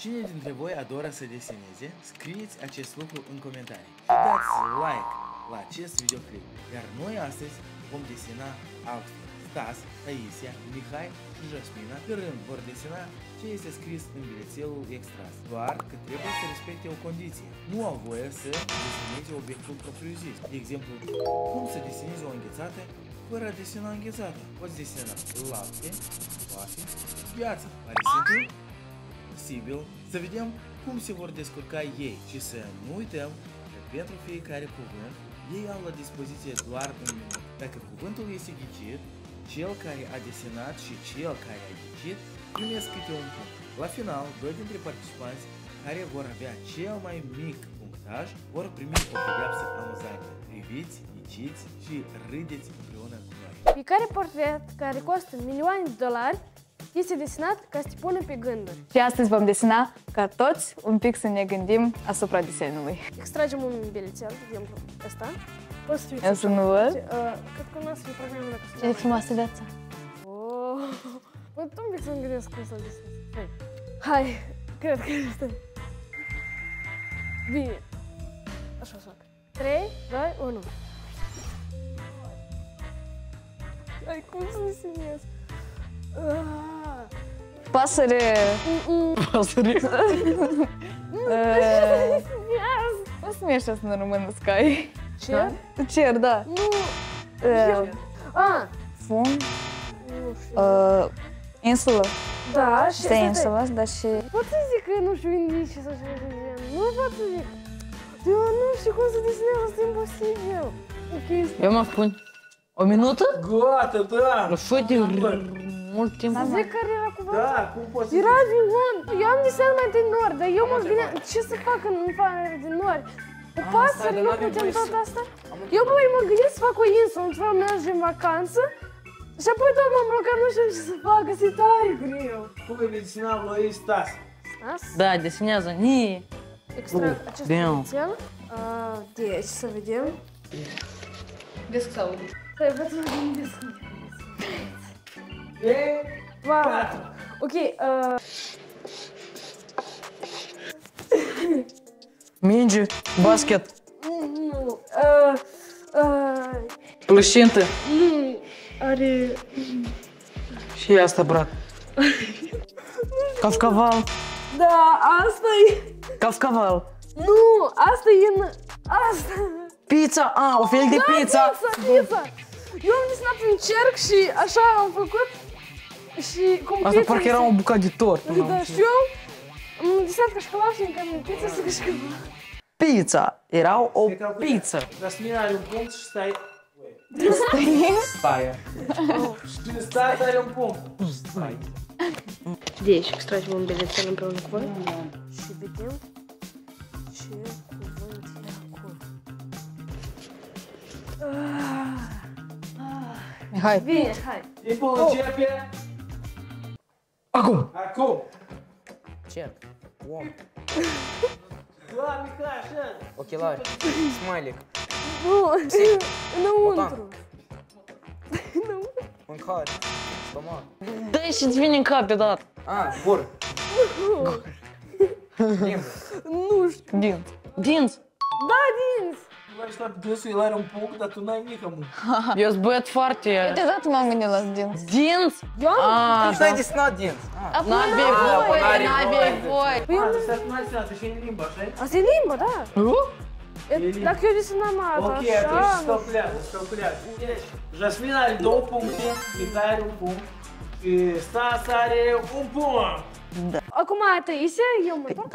Cine dintre voi adoră să deseneze? Scrieți acest lucru în comentarii. Și dați like la acest videoclip. Iar noi astăzi vom desena altfel. Stas, Taisia, Mihai și Jasmina pe rând vor desena ce este scris în bilețelul extras. Doar că trebuie să respecte o condiție. Nu au voie să deseneze obiectul propriu-zis. De exemplu, cum să deseneze o înghețată fără a desena înghețată. Poți desena lapte, coafe, viață. Pare simplu? Posibil. Să vedem cum se vor descurca ei și să nu uităm că pentru fiecare cuvânt ei au la dispoziție doar un minut. Dacă cuvântul este ghicit, cel care a desenat și cel care a ghicit primesc câte un punct. La final, doi dintre participanți care vor avea cel mai mic punctaj vor primi o pedeapsă amuzantă. Priviți, ghiciți și râdeți împreună cu noi. Fiecare portret care costă milioane de dolari este desenat ca să te pună pe gânduri. Și astăzi vom desena ca toți un pic să ne gândim asupra desenului. Extragem un bilețel, de exemplu, ăsta. Poți să te uiți Eu să așa. nu văd. Uh, Cred că nu o să fie problemă dacă Ce de frumoasă viața. Oh, Pot un pic să-mi gândesc cum să-l desenez. Hai. Hai, cred că este. Bine. Așa să fac. 3, 2, 1. Hai, cum să desenez? Ah. Pasăre... Mm, Pasăre... Desenez. Cum se numește asta în română, Sky? Ce? Cer, da. Nu. Uh, Ah, Fum. nu știu. Uh, insulă. Da, și... Se stai, stai. insulă, dar și... Pot să zic că nu știu indice sau ceva de genul. Nu pot să zic. Eu nu știu cum să desenez, asta e imposibil. Ok, Eu mă spun. O minută? Gata, da! Nu știu de mult timp. să zic care era cuvântul. Da, cum poți să Era din nori. Eu am desenat mai din nori, dar eu mă gândeam ce să fac în afară din nori. O pasăre, nu putem tot asta? Eu băi, mă gândesc să fac o insulă, într-o merge în vacanță și apoi tot m-am blocat, nu știu ce să fac, că e tare greu. Cum e desenat lui Stas? Asta? Da, desenează. Nie. Extrag acest damn. pincel. Uh, deci, să vedem. Vezi că s-aude. Stai, văd să mă gândesc. E? Wow. Ok, uh, Minge. Basket. nu, uh, uh, Plășintă. nu, are... Și asta, brat. Cafcaval. Da, asta e... Cafcaval. Nu, asta e în... Asta... Pizza. A, o fel de Da, pizza. pizza, pizza! Eu am desenat un cerc și așa am făcut și cum Asta pizza parcă era se- un bucat de tort. nu Da, am și eu am desenat cașcaval și încă în pizza să cașcaval. Pizza. Era o pizza. Jasmina are un punct și stai... Stai. Și stai, are un punct. Stai. Deci, extragem un bilețel împreună cu voi și vedem ce cuvânt e acolo. Mihai, Bine, hai. Timpul începe Acum. acum. Cerc. Om. Da, Mihai, așa. Ochelari. Smiley. Nu, înăuntru. Mâncare. Stomac. Da, și îți vine în cap deodată. A, bur. Nu Tu ești la dânsul, el are un punct, dar tu n-ai nică mult. Eu sunt băiat foarte... deodată m-am gândit la dinți. Dinți? Eu am... A, Stai desenat dinți. N-avei voie, n-avei voie. Păi eu A, nu... să nu ai desenat, și în limba, așa Asta e limba, da. E- Dacă eu desenam asta, Ok, așa... atunci nu- stopulează, stopulează. Deci, Jasmina are două puncte, Mihai are un punct și Stas are un punct. Acum, Taisia, eu mă tot.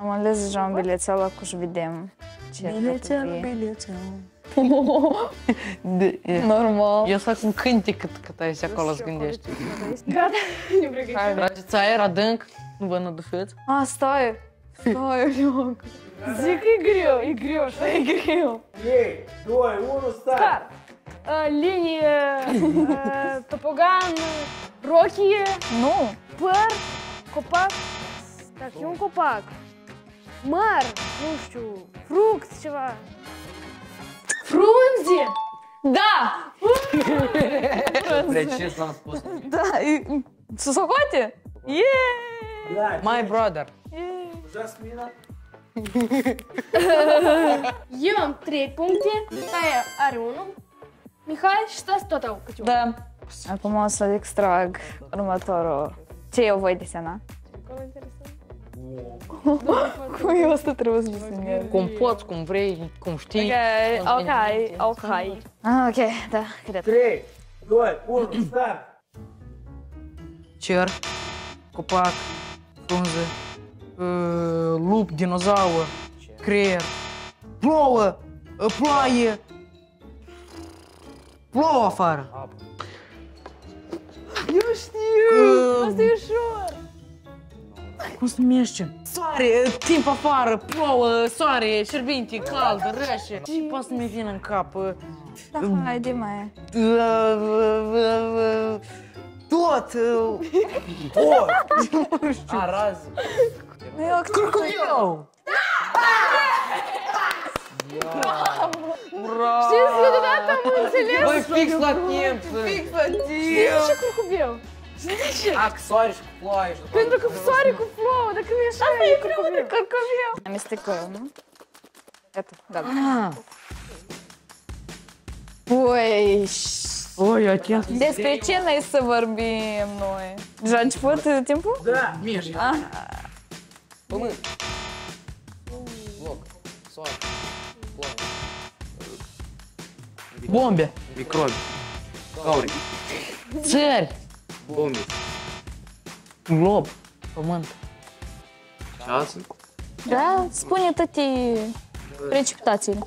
Am ales deja un bilețel la cu și vedem ce bilețel, bilețel. Normal. Eu să fac un cântec cât, cât ai acolo îți gândești. Gata, ne pregătim. Trageți aer adânc, nu vă nădufiți. A, stai. Stai, loc. Zic că e greu, e greu, așa e greu. 3, 2, 1, start! Start. Uh, linie, uh, topogan, rochie, Nu. păr, copac. Dacă e un copac. Măr, nu știu, fruct, ceva. Frunze! Da! Precis l-am spus. Da, e- se socoate? Yeah! Da, My brother. Jasmina. Eu am 3 puncte, Taia are 1, Mihai și Stas tot au câte unul. Da. Acum o să extrag următorul. Ce eu voi desena? Acolo interesant. Cum eu asta trebuie să desenez? Cum poți, cum vrei, cum știi. Ok, ok, ok. Ah, ok, da, cred. 3, 2, 1, start! Cer, copac, frunze, uh, lup, dinozaur, creier, plouă, uh, ploaie, plouă afară. Eu știu! Uh, Asta e ușor! Cum se numește? Soare, uh, timp afară, plouă, soare, șerbinte, cald, rece. Ce poate să mi vină în cap? Uh, Da, haide mai. uh, uh, uh, uh, Tot! uh, Tot! Araz. Eu Curculiu! Bravo! Știți că deodată am înțeles Băi, fix la timp! Fix la timp! ce curcubiu. A, că soare și cu ploaie și după Pentru că soare cu plouă, dacă nu e așa, e curcubiu. Curcuviu. Amestecăm, nu? Gata, gata. Ah, Ui, Oi, atât. despre ce noi să vorbim noi? Deja a început uh, timpul? Da! Ah, Pământ. Loc. Soare. Ploaie. Bombe. Microbi. Cauri. Țări. Bonus. Glob. Pământ. Da, Ceasul? Da, spune toate precipitațiile.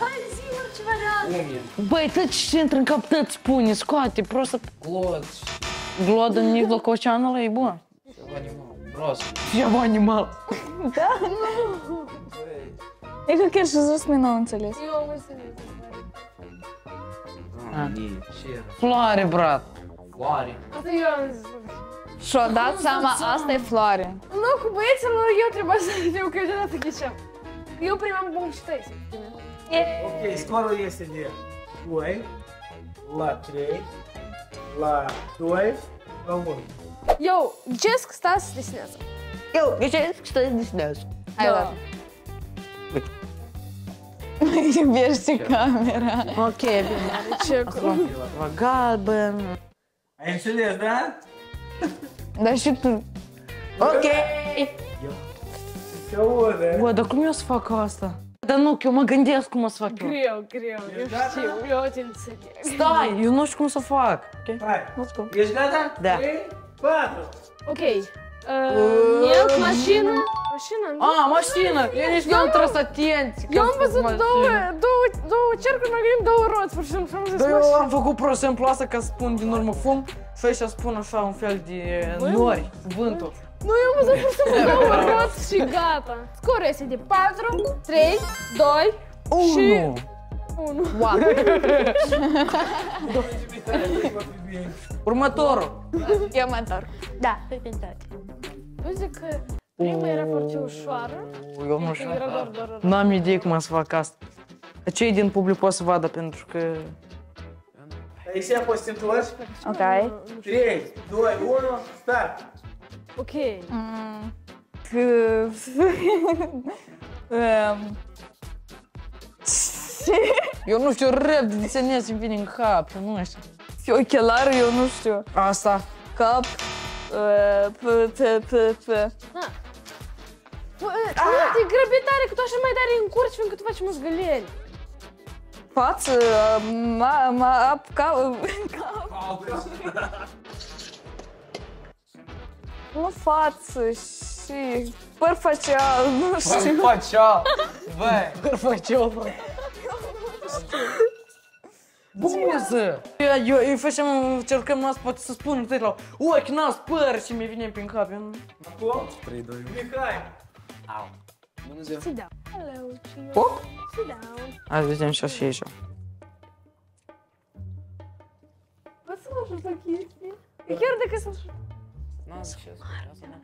Hai zi orice variantă. Băi, tăci ce intră în cap, tăți spune, scoate, prostă. Glod. Glod în mijlocul oceanului e bun. Ceva animal. Prost. Ceva animal. Da, nu. E că chiar și zis mi n-au înțeles. Ah, nie. Cer. Floare, brat. Floare. Asta eu am zis. Și-o dat seama, asta e floare. În locul băieților, eu trebuia să fiu că eu deodată ghiceam. Că eu primeam punct și tăi. Ok, scorul este de 2 la 3 la 2 la 1. Eu ghicesc, Stas desenează. Eu, găsesc că stai desenez. Hai, da. Iubește camera. Ok, bine. Ce cu... Ceva galben. Ai înțeles, da? Dar și tu. Ok. Se aude. Bă, dar cum eu să fac asta? Dar nu, că eu mă gândesc cum o să fac eu. Greu, greu, eu gata? știu, eu te înțeleg. Stai, eu nu știu cum să fac. Ok? Hai, Let's go. ești gata? Da. 3, 4. Ok. Uh, Milk, mașină. Mașină, nu? A, mașină! Eu nici nu am tras atenție. Eu am văzut două, două, două cercuri, noi gândim două roți, pur și simplu, am zis Dar eu mașină. am făcut pur și simplu asta ca să spun din urmă fum și aici spun așa un fel de nori, vântul. Nu, eu am văzut pur și simplu două roți și gata. Scorul este de 4, 3, 2 și Unu! 1. Wow. Următorul! Eu mă întorc. Da. Eu zic că prima era foarte ușoară. Eu nu știu. Era doar, doar, doar. N-am idee cum să fac asta. Cei din public pot să vadă pentru că... Taisia, poți să te întorci? Ok. 3, 2, 1, start. Ok. Mm. Că... Um, Eu nu știu, rep de desenez îmi vine în cap, eu nu știu. Și ochelari, eu nu știu. Asta. Cap. uh, P, p, p, p. Bă, Te grăbi tare, că tu așa mai tare încurci, fiindcă tu faci măzgălieri. Față, ma, ma, ap, cap, nu față și păr facial, nu știu. Facea. Băi. Facem, bă. Buză! Eu, eu, eu facem, încercăm nas, poate să spun uite la ochi, nas, păr și mi vine prin cap. Eu nu- Acum, 3, 2, 1. Mihai. Bună ziua. Sit down. Hello, Gio. Hop. Sit down. Hai vedem și așa și aici. Poți să mă ajut o chestie? Chiar dacă sunt... N-am ce să asta ne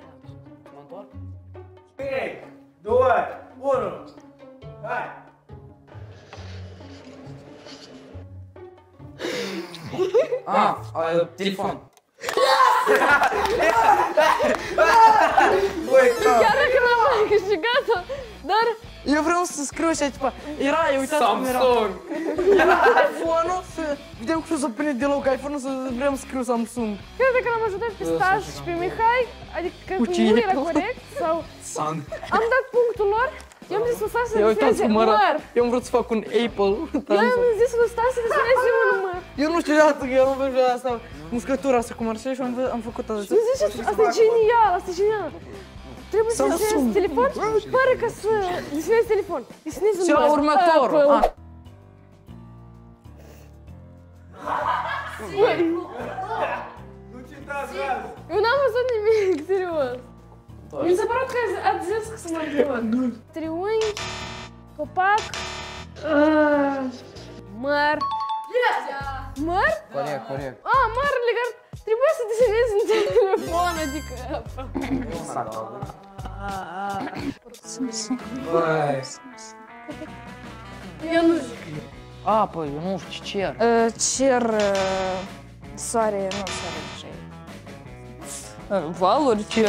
place. Mă întorc? 3, 2, 1. Hai. Ah, uh, telefon. Chiar dacă n-am mai câștigat-o, dar Eu vreau să scriu așa, tipa, era, eu uitați cum era. Samsung! Era iPhone-ul, să vedem cum să prinde deloc iPhone-ul, să vrem să scriu Samsung. cred că l-am ajutat pe Stas și pe Mihai, adică cred că Ucide. nu era corect sau Sun. am dat punctul lor, eu am zis lui Stas să Eu uitați deseneze cum măr. arată. Eu am vrut să fac un Apple. Eu am zis lui Stas să deseneze un măr. Eu nu știu dată că eu nu văd asta, muscătura asta cum ar fi și am, vă- am făcut asta. Nu zici, asta e genial, asta e genial. Trebuie să desenezi telefon fără ca să desenezi telefon. Desenezi un Și la măr. următorul. Apple. Ah, Eu n-am văzut nimic, serios. Mi s-a părut că ați zis că sunt mai Triunghi, copac, uh, măr. Măr? Corect, corect. A, măr legat. Trebuia să desenezi un telefon, adică... Băi. Eu nu zic. apă, eu nu știu ce cer. Uh, cer uh, soare, nu soare ce uh, Valuri, cer,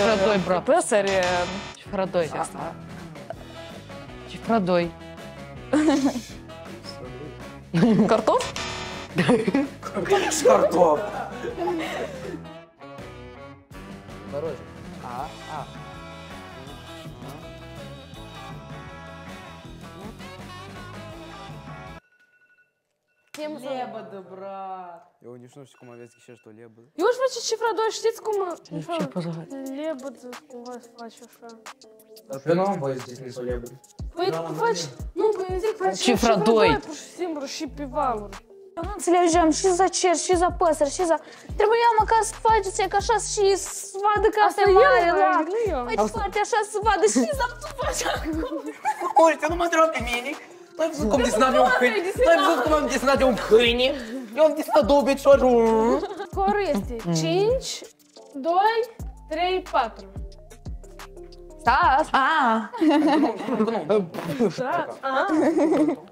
Cifra Дороги. А, а. а. Всем Лебода, брат. Я не шнусь кума вязки сейчас что лебода. Юж бачу шифра дощ, ти кума. Що Леба, Лебода кума бачу що. А при нам бо здесь не солебода. Ви бач, ну, ви здесь бачу. Шифра дощ. Всім розшипівало. Eu zic, faci Cifra doi. pur și simplu și pe valuri. Eu nu înțelegeam și za cer, și za păsări, și za... Trebuia măcar să faceți ca așa și să vadă că asta e eu, mare la... Raig, nu eu. Păi foarte așa să vadă și za tu faci acum. Uite, nu mă întreba pe mine. Tu ai văzut cum desenam eu un câine? Tu ai văzut cum am desenat eu un câine? Eu am desenat două beciori. Scorul este 5, 2, 3, 4. Stas! Ah! Asta e cuvântul foarte de aur.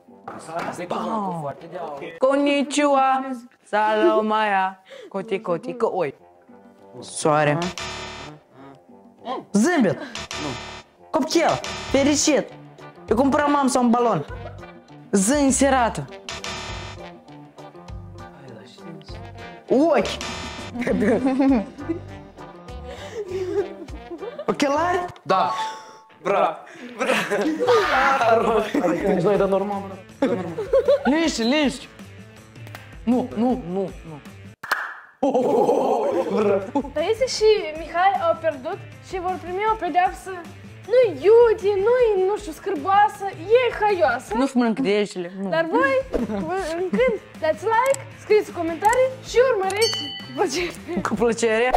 Konnichiwa, salomaya, coti coti, că oi. Soare. Zâmbet. Copchel, fericit. Eu cumpăram mamsa un balon. Zi înserată. Ochi. Ochelari? Da. Bra. Bra. Adică nici noi de normal, mă. Liniște, liniște. Nu, nu, nu, nu. Taise și Mihai au pierdut și vor primi o pedeapsă nu iute, nu nu știu, scârboasă, e haioasă. Nu-și mănânc degetele. Nu. Dar voi, vă- când dați like, scrieți comentarii și urmăriți cu plăcere. Cu plăcere.